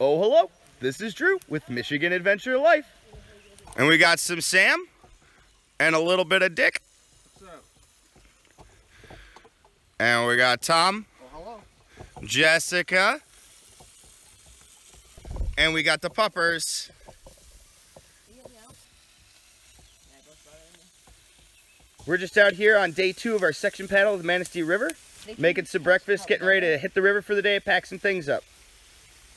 Oh, hello. This is Drew with Michigan Adventure Life. And we got some Sam and a little bit of Dick. What's up? And we got Tom, Oh, hello. Jessica, and we got the puppers. We're just out here on day two of our section paddle of the Manistee River, making some breakfast, getting ready to hit the river for the day, pack some things up.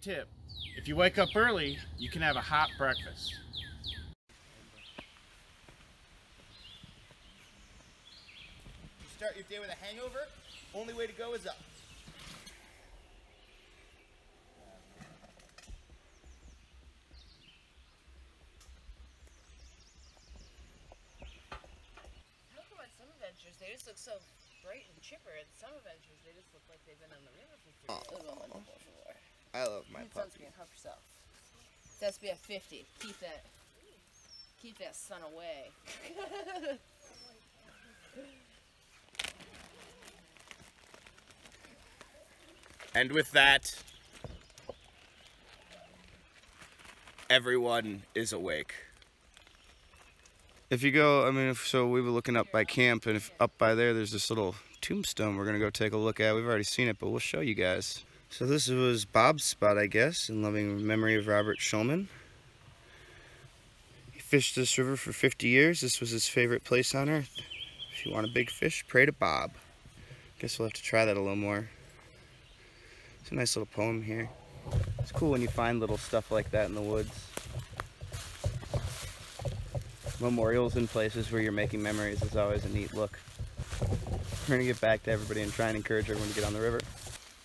Tip. If you wake up early, you can have a hot breakfast. You start your day with a hangover, only way to go is up. How come at some adventures they just look so bright and chipper, and some adventures they just look like they've been on the river for three days? Live on the bush war. I love my Need puppy. sunscreen, help yourself. It's SPF 50. Keep that. Keep that sun away. And with that, everyone is awake. If you go, I mean, if, so we were looking up by camp, and if up by there, there's this little tombstone we're gonna go take a look at. We've already seen it, but we'll show you guys. So this was Bob's spot, I guess, in loving memory of Robert Schulman. He fished this river for 50 years. This was his favorite place on earth. If you want a big fish, pray to Bob. Guess we'll have to try that a little more. It's a nice little poem here. It's cool when you find little stuff like that in the woods. Memorials in places where you're making memories is always a neat look. We're gonna get back to everybody and try and encourage everyone to get on the river.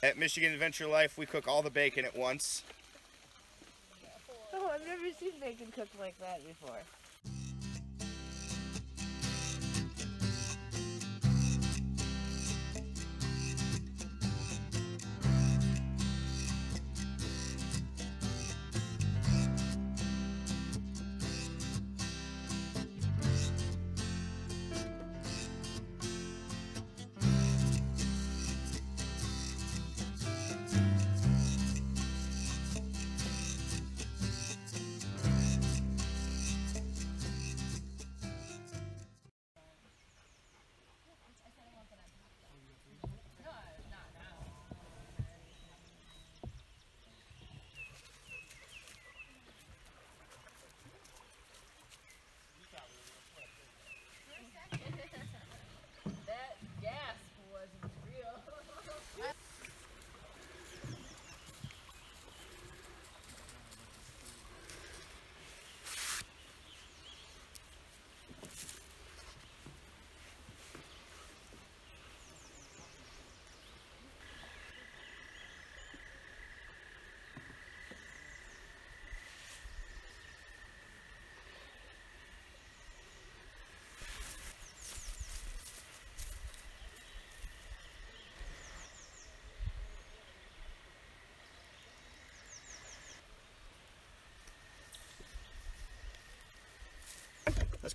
At Michigan Adventure Life, we cook all the bacon at once. oh, I've never seen bacon cooked like that before.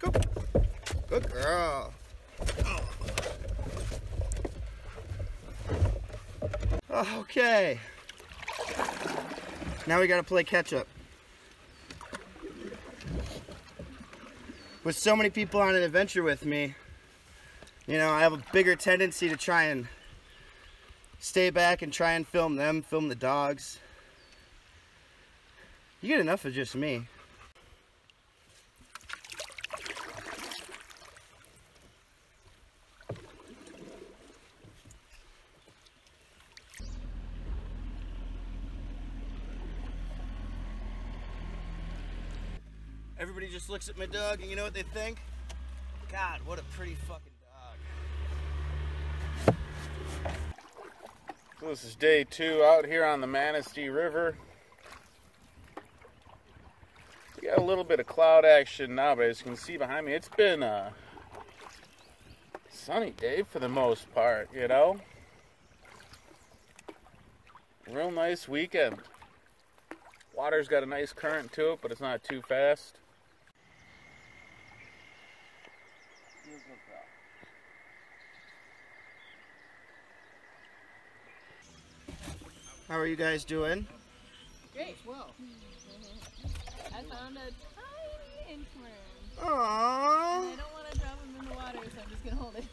Go. Good girl. Okay. Now we gotta play catch up. With so many people on an adventure with me, you know, I have a bigger tendency to try and stay back and try and film them, film the dogs. You get enough of just me. Everybody just looks at my dog and you know what they think? God, what a pretty fucking dog. So this is day two out here on the Manistee River. We got a little bit of cloud action now, but as you can see behind me, it's been a sunny day for the most part, you know? Real nice weekend. Water's got a nice current to it, but it's not too fast. How are you guys doing? Great. Well. I found a tiny inchworm. Aww. I don't want to drop him in the water, so I'm just gonna hold it.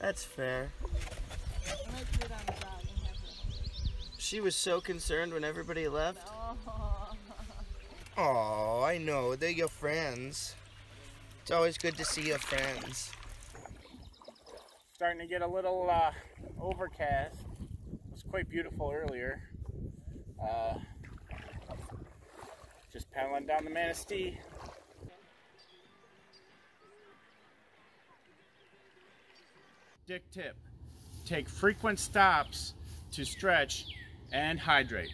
That's fair. I might put it on the dog and have it. She was so concerned when everybody left. Oh. Oh, I know. They're your friends. It's always good to see your friends. Starting to get a little uh, overcast. It was quite beautiful earlier. Uh, just paddling down the Manistee. Dick tip. Take frequent stops to stretch and hydrate.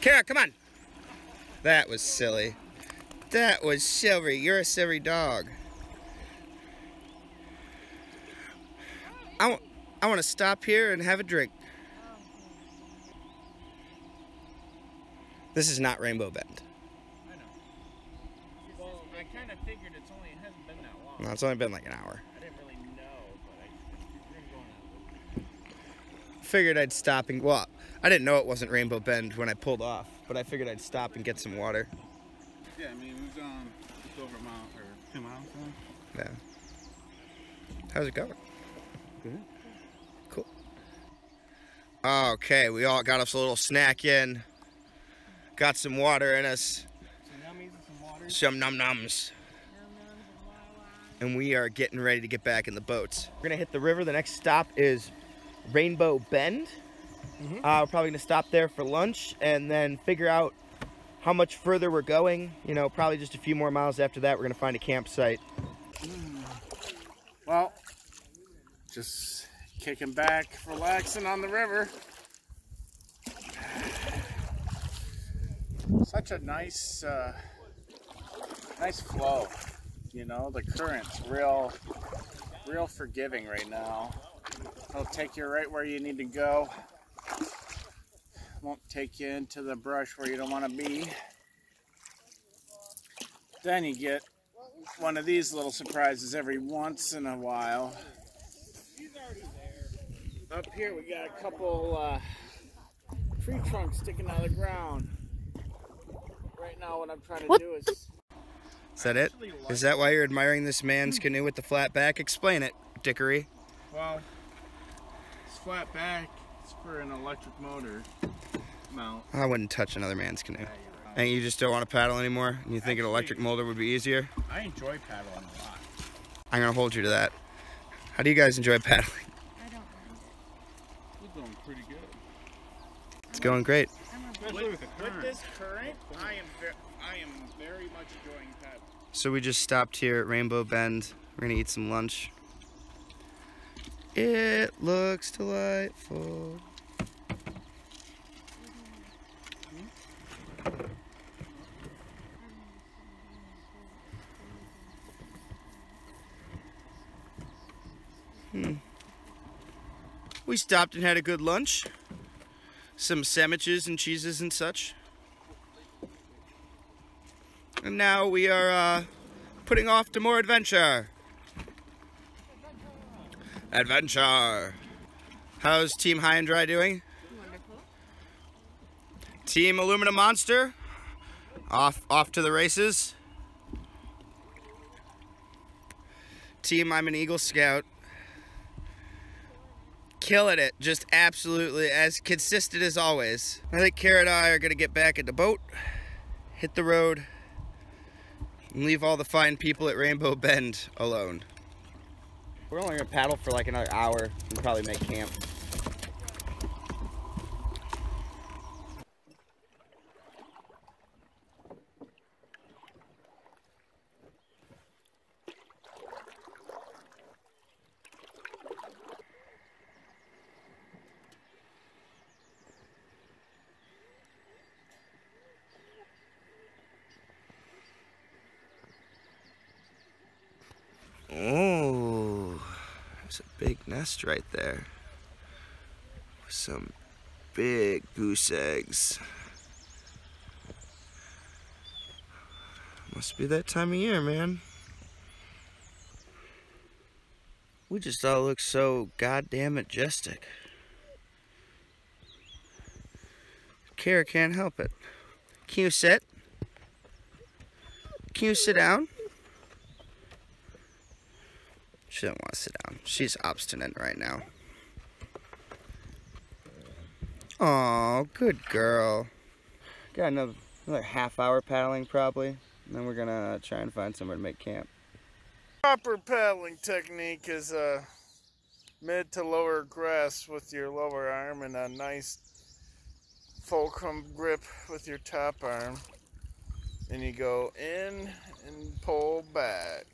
Kara, come on. That was silly. That was silly. You're a silly dog. I, I want to stop here and have a drink. This is not Rainbow Bend. I know. Well, I kind of figured it's only it hasn't been that long. No, it's only been like an hour. I didn't really know, but I didn't go on Figured I'd stop and well, I didn't know it wasn't Rainbow Bend when I pulled off, but I figured I'd stop and get some water. Yeah, I mean, we've gone um, just over a mile or two miles. Yeah. How's it going? Good. Cool. Okay, we all got us a little snack in. Got some water in us. Some yummies and some water. Some num nums. And we are getting ready to get back in the boats. We're gonna hit the river. The next stop is Rainbow Bend. Uh, we're probably gonna stop there for lunch and then figure out how much further we're going. You know, probably just a few more miles after that. We're gonna find a campsite. Well, just kicking back, relaxing on the river. Such a nice, uh, nice flow. You know, the current's real, real forgiving right now. It'll take you right where you need to go. Won't take you into the brush where you don't want to be. Then you get one of these little surprises every once in a while. Up here we got a couple uh, tree trunks sticking out of the ground. Right now what I'm trying to do is Is that it? Is that why you're admiring this man's hmm. canoe with the flat back? Explain it, Dickory. well it's flat back, it's for an electric motor mount. I wouldn't touch another man's canoe. And you just don't want to paddle anymore? And you think an electric motor would be easier? I enjoy paddling a lot. I'm gonna hold you to that. How do you guys enjoy paddling? I don't mind We're going pretty good. It's going great. Especially with the With this current, I am ver- I am very much enjoying paddling. So we just stopped here at Rainbow Bend. We're gonna eat some lunch. It looks delightful. Hmm. We stopped and had a good lunch. Some sandwiches and cheeses and such. And now we are uh, putting off to more adventure. Adventure. How's Team High and Dry doing? Wonderful. Team Aluminum Monster. Off off to the races. Team I'm an Eagle Scout. killing it. Just absolutely as consistent as always. I think Kara and I are going to get back in the boat, hit the road, and leave all the fine people at Rainbow Bend alone. We're only to paddle for like another hour and probably make camp. Oh, there's a big nest right there. With some big goose eggs. Must be that time of year, man. We just all look so goddamn majestic. Kara can't help it. Can you sit? Can you sit down? She doesn't want to sit down. She's obstinate right now. Oh, good girl. Got another, another half hour paddling probably. And then we're gonna try and find somewhere to make camp. Proper paddling technique is uh, mid to lower grasp with your lower arm and a nice fulcrum grip with your top arm. And you go in and pull back.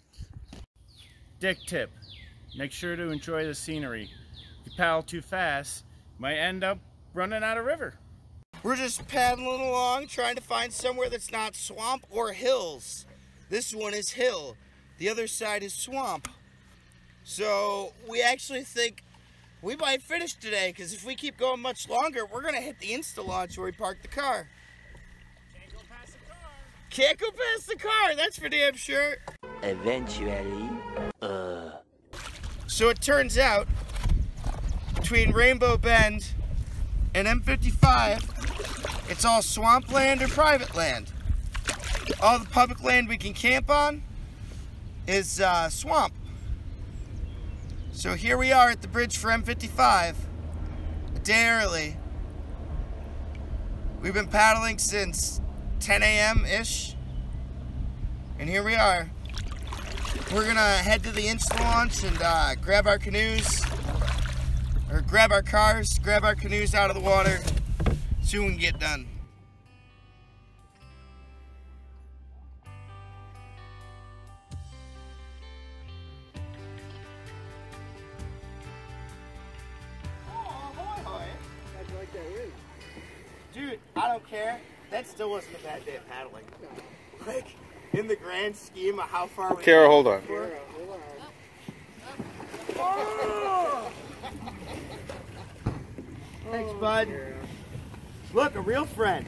Dick tip. Make sure to enjoy the scenery. If you paddle too fast, you might end up running out of river. We're just paddling along trying to find somewhere that's not swamp or hills. This one is hill. The other side is swamp. So we actually think we might finish today because if we keep going much longer, we're going to hit the InstaLaunch where we parked the car. Can't go past the car. Can't go past the car, that's for damn sure. Eventually. So it turns out, between Rainbow Bend and M55, it's all swampland or private land. All the public land we can camp on is uh, swamp. So here we are at the bridge for M55, a day early. We've been paddling since 10 a.m.-ish, and here we are. We're gonna head to the InstaLaunch and uh, grab our canoes, or grab our cars, grab our canoes out of the water, see when we can get done. Oh? Dude, I don't care. That still wasn't a bad day of paddling. Like, in the grand scheme of how far we Kara, hold on. Oh! Thanks, bud. Look, a real friend.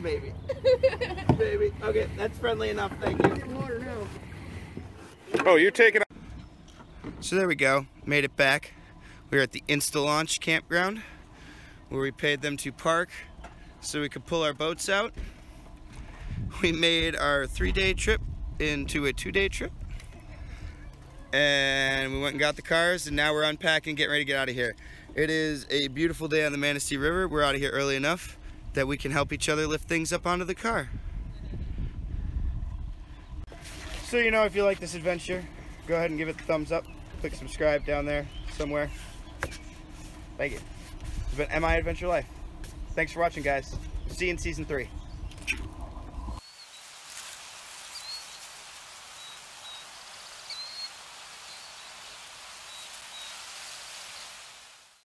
Maybe. Maybe. Okay, that's friendly enough. Thank you. Oh, you're taking. So there we go. Made it back. We are at the InstaLaunch campground where we paid them to park so we could pull our boats out. We made our three day trip into a two day trip. And we went and got the cars and now we're unpacking, getting ready to get out of here. It is a beautiful day on the Manistee River. We're out of here early enough that we can help each other lift things up onto the car. So you know if you like this adventure, go ahead and give it the thumbs up. Click subscribe down there somewhere. Thank you. It's been MI Adventure Life. Thanks for watching, guys. See you in season three.